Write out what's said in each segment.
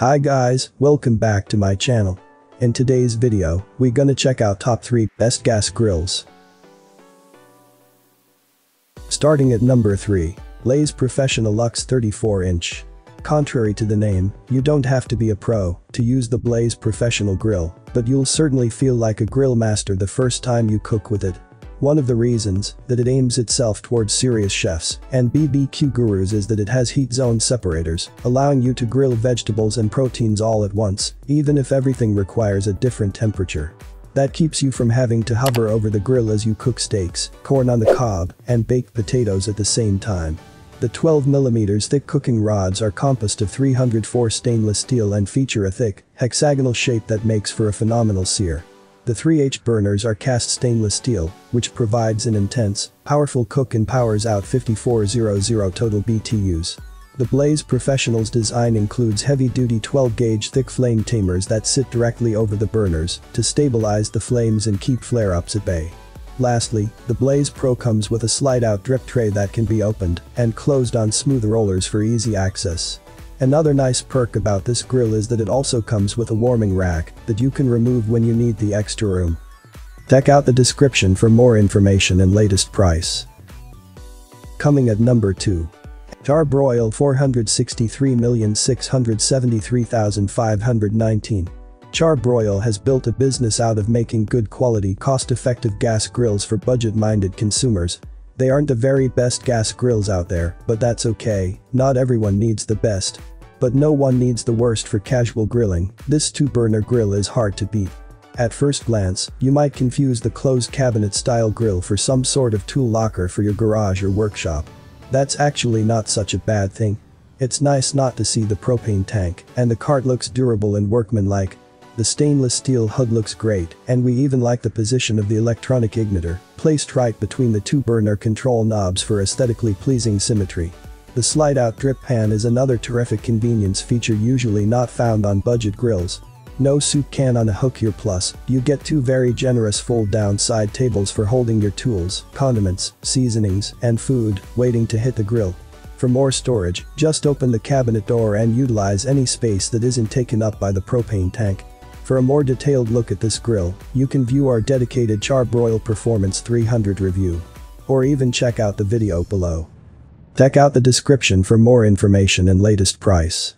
Hi guys, welcome back to my channel. In today's video, we gonna check out top 3 best gas grills. Starting at number 3. Blaze Professional Lux 34 inch. Contrary to the name, you don't have to be a pro to use the Blaze Professional Grill, but you'll certainly feel like a grill master the first time you cook with it. One of the reasons that it aims itself towards serious chefs and BBQ gurus is that it has heat zone separators, allowing you to grill vegetables and proteins all at once, even if everything requires a different temperature. That keeps you from having to hover over the grill as you cook steaks, corn on the cob, and baked potatoes at the same time. The 12mm thick cooking rods are composed of 304 stainless steel and feature a thick, hexagonal shape that makes for a phenomenal sear. The 3H burners are cast stainless steel, which provides an intense, powerful cook and powers out 5400 total BTUs. The Blaze Professional's design includes heavy-duty 12-gauge thick flame tamers that sit directly over the burners to stabilize the flames and keep flare-ups at bay. Lastly, the Blaze Pro comes with a slide-out drip tray that can be opened and closed on smooth rollers for easy access. Another nice perk about this grill is that it also comes with a warming rack that you can remove when you need the extra room. Check out the description for more information and latest price. Coming at number 2. Char-Broil 463,673,519. Char-Broil has built a business out of making good quality cost-effective gas grills for budget-minded consumers they aren't the very best gas grills out there, but that's okay, not everyone needs the best. But no one needs the worst for casual grilling, this 2-burner grill is hard to beat. At first glance, you might confuse the closed cabinet style grill for some sort of tool locker for your garage or workshop. That's actually not such a bad thing. It's nice not to see the propane tank, and the cart looks durable and workmanlike, the stainless steel hood looks great, and we even like the position of the electronic igniter, placed right between the two burner control knobs for aesthetically pleasing symmetry. The slide-out drip pan is another terrific convenience feature usually not found on budget grills. No soup can on a hook here plus, you get two very generous fold-down side tables for holding your tools, condiments, seasonings, and food, waiting to hit the grill. For more storage, just open the cabinet door and utilize any space that isn't taken up by the propane tank. For a more detailed look at this grill, you can view our dedicated Char-Broil Performance 300 review. Or even check out the video below. Check out the description for more information and latest price.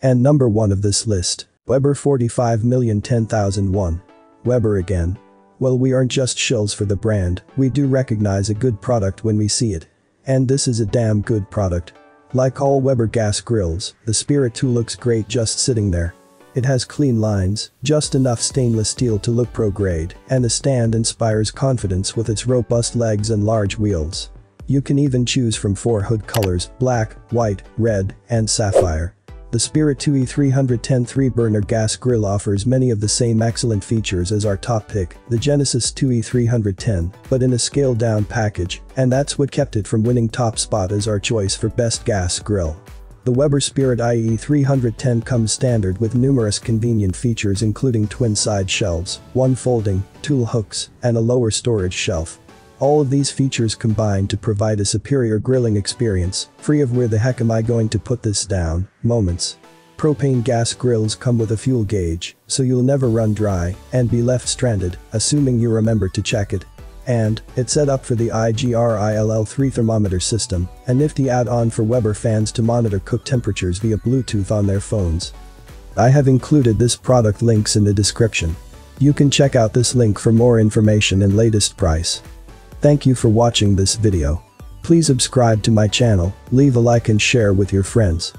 And number 1 of this list, Weber 45010001. Weber again. Well we aren't just shills for the brand, we do recognize a good product when we see it. And this is a damn good product. Like all Weber gas grills, the Spirit 2 looks great just sitting there. It has clean lines, just enough stainless steel to look pro-grade, and the stand inspires confidence with its robust legs and large wheels. You can even choose from four hood colors, black, white, red, and sapphire. The Spirit 2E310 3-burner gas grill offers many of the same excellent features as our top pick, the Genesis 2E310, but in a scaled-down package, and that's what kept it from winning top spot as our choice for best gas grill. The Weber Spirit II E310 comes standard with numerous convenient features including twin side shelves, one folding, tool hooks, and a lower storage shelf. All of these features combine to provide a superior grilling experience, free of where the heck am I going to put this down, moments. Propane gas grills come with a fuel gauge, so you'll never run dry and be left stranded, assuming you remember to check it. And, it's set up for the iGrill 3 thermometer system, a nifty add-on for Weber fans to monitor cook temperatures via Bluetooth on their phones. I have included this product links in the description. You can check out this link for more information and latest price. Thank you for watching this video. Please subscribe to my channel, leave a like and share with your friends.